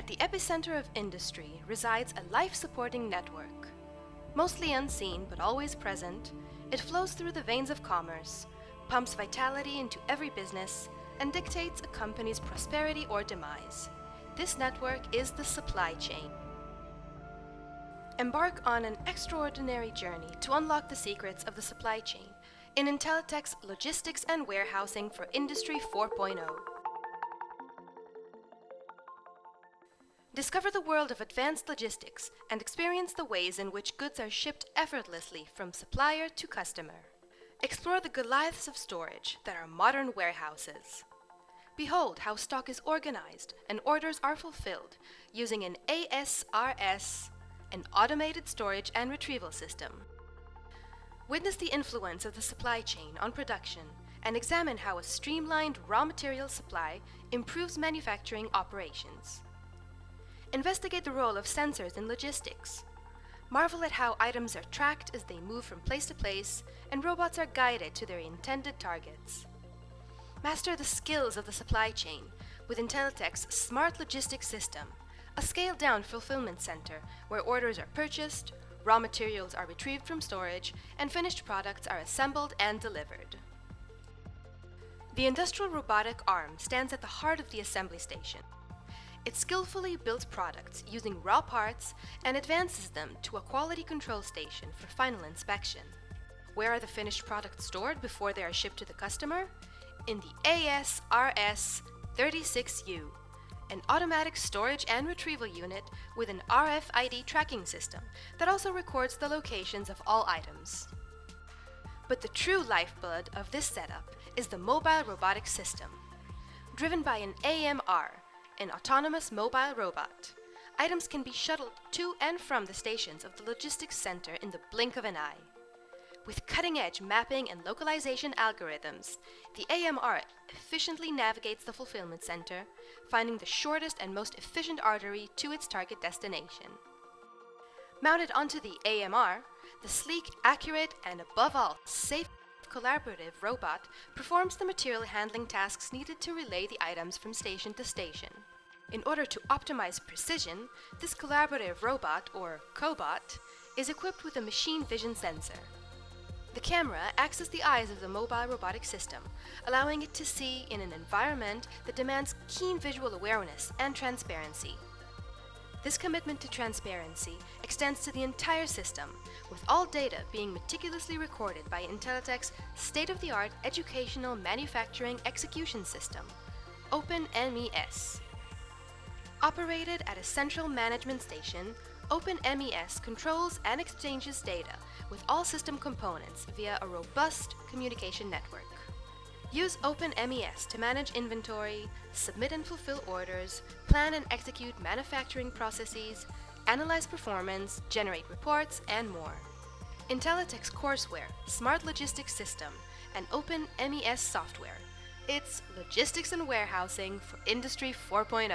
At the epicenter of industry resides a life supporting network. Mostly unseen but always present, it flows through the veins of commerce, pumps vitality into every business, and dictates a company's prosperity or demise. This network is the supply chain. Embark on an extraordinary journey to unlock the secrets of the supply chain in Intelitek's Logistics and Warehousing for Industry 4.0. Discover the world of advanced logistics and experience the ways in which goods are shipped effortlessly from supplier to customer. Explore the Goliaths of storage that are modern warehouses. Behold how stock is organized and orders are fulfilled using an ASRS, an automated storage and retrieval system. Witness the influence of the supply chain on production and examine how a streamlined raw material supply improves manufacturing operations. Investigate the role of sensors in logistics. Marvel at how items are tracked as they move from place to place and robots are guided to their intended targets. Master the skills of the supply chain with Intelitek's Smart Logistics System, a scaled down fulfillment center where orders are purchased, raw materials are retrieved from storage, and finished products are assembled and delivered. The industrial robotic arm stands at the heart of the assembly station. It skillfully builds products using raw parts and advances them to a quality control station for final inspection. Where are the finished products stored before they are shipped to the customer? In the ASRS 36U, an automatic storage and retrieval unit with an RFID tracking system that also records the locations of all items. But the true lifeblood of this setup is the mobile robotic system. Driven by an AMR, an autonomous mobile robot, items can be shuttled to and from the stations of the logistics center in the blink of an eye. With cutting edge mapping and localization algorithms, the AMR efficiently navigates the fulfillment center, finding the shortest and most efficient artery to its target destination. Mounted onto the AMR, the sleek, accurate, and above all, safe collaborative robot performs the material handling tasks needed to relay the items from station to station. In order to optimize precision, this collaborative robot, or cobot, is equipped with a machine vision sensor. The camera acts as the eyes of the mobile robotic system, allowing it to see in an environment that demands keen visual awareness and transparency. This commitment to transparency extends to the entire system, with all data being meticulously recorded by Intelitek's state-of-the-art educational manufacturing execution system, OpenMES. Operated at a central management station, OpenMES controls and exchanges data with all system components via a robust communication network. Use OpenMES to manage inventory, submit and fulfill orders, plan and execute manufacturing processes, analyze performance, generate reports, and more. Intelitek's courseware, Smart Logistics System, and OpenMES software. It's logistics and warehousing for Industry 4.0.